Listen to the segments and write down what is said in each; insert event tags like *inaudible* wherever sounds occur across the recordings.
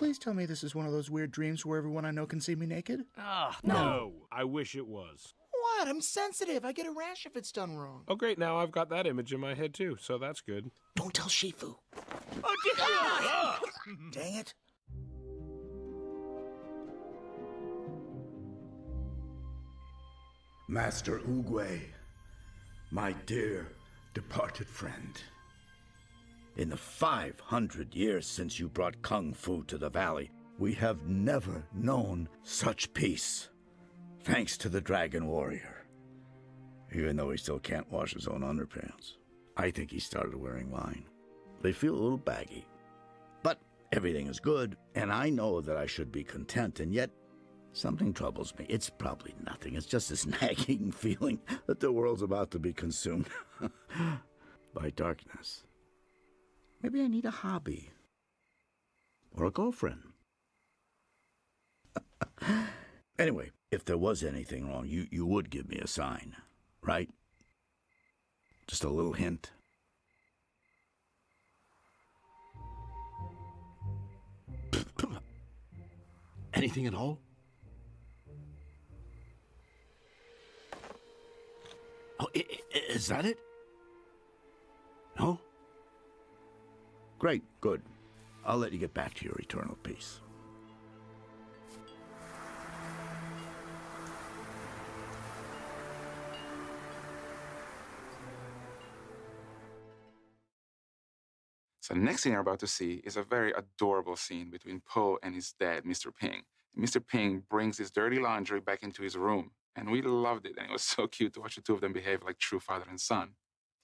Please tell me this is one of those weird dreams where everyone I know can see me naked. Ah, No, I wish it was. What? I'm sensitive. I get a rash if it's done wrong. Oh, great. Now I've got that image in my head, too, so that's good. Don't tell Shifu. oh *laughs* Dang it. Master Oogway, my dear departed friend. In the 500 years since you brought Kung Fu to the valley, we have never known such peace. Thanks to the Dragon Warrior. Even though he still can't wash his own underpants. I think he started wearing mine. They feel a little baggy. But everything is good, and I know that I should be content, and yet Something troubles me. It's probably nothing. It's just this *laughs* nagging feeling that the world's about to be consumed *laughs* by darkness. Maybe I need a hobby or a girlfriend. *laughs* anyway, if there was anything wrong, you, you would give me a sign, right? Just a little hint. *coughs* Anything at all? Oh, is that it? Great, good. I'll let you get back to your eternal peace. So the next scene you're about to see is a very adorable scene between Po and his dad, Mr. Ping. Mr. Ping brings his dirty laundry back into his room, and we loved it. And it was *laughs* so cute to watch the two of them behave like true father and son.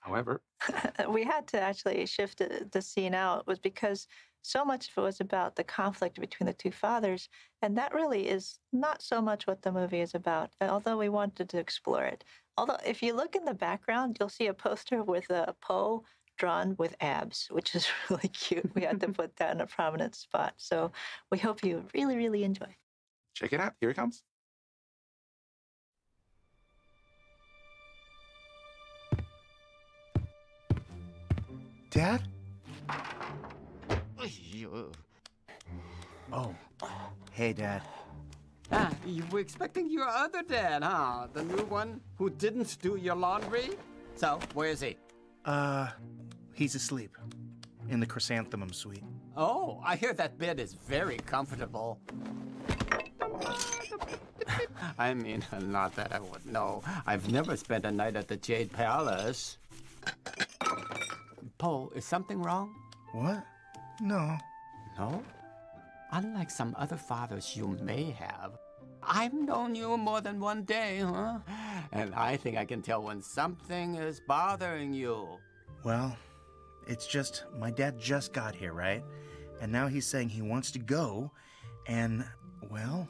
However, *laughs* we had to actually shift the, the scene out was because so much of it was about the conflict between the two fathers and that really is not so much what the movie is about uh, although we wanted to explore it although if you look in the background you'll see a poster with a Po drawn with abs which is *laughs* really cute we had to *laughs* put that in a prominent spot so we hope you really really enjoy check it out. Here it comes. Dad? Oh. Hey, Dad. Ah, you were expecting your other dad, huh? The new one who didn't do your laundry? So, where is he? Uh, he's asleep. In the chrysanthemum suite. Oh, I hear that bed is very comfortable. *laughs* I mean, not that I would know. I've never spent a night at the Jade Palace. Po, is something wrong? What? No. No? Unlike some other fathers you may have, I've known you more than one day, huh? And I think I can tell when something is bothering you. Well, it's just my dad just got here, right? And now he's saying he wants to go, and well,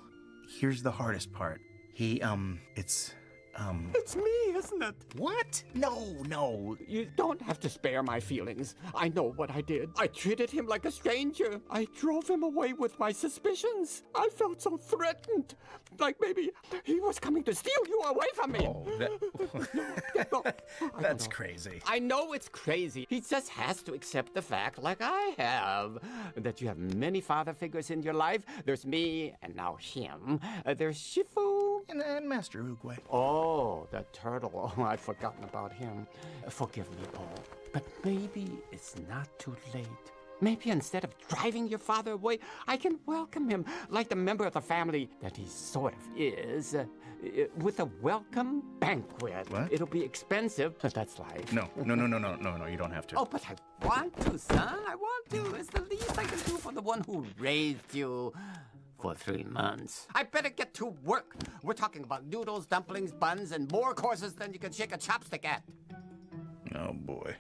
here's the hardest part. He um it's um It's me, isn't it? What? No, no. You don't have to spare my feelings. I know what I did. I treated him like a stranger. I drove him away with my suspicions. I felt so threatened. Like maybe he was coming to steal you away from me. Oh, that, *laughs* That's crazy. I know it's crazy. He just has to accept the fact, like I have, that you have many father figures in your life. There's me, and now him. Uh, there's Shifu. And, and Master Oogway. Oh, the turtle. *laughs* Oh, I'd forgotten about him. Forgive me, Po. But maybe it's not too late. Maybe instead of driving your father away, I can welcome him like the member of the family that he sort of is, uh, uh, with a welcome banquet. What? It'll be expensive, but that's life. No, no, no, no, no, no, no, you don't have to. Oh, but I want to, son. I want to. It's the least I can do for the one who raised you for three months. I better get to work. We're talking about noodles, dumplings, buns, and more courses than you can shake a chopstick at. Oh boy.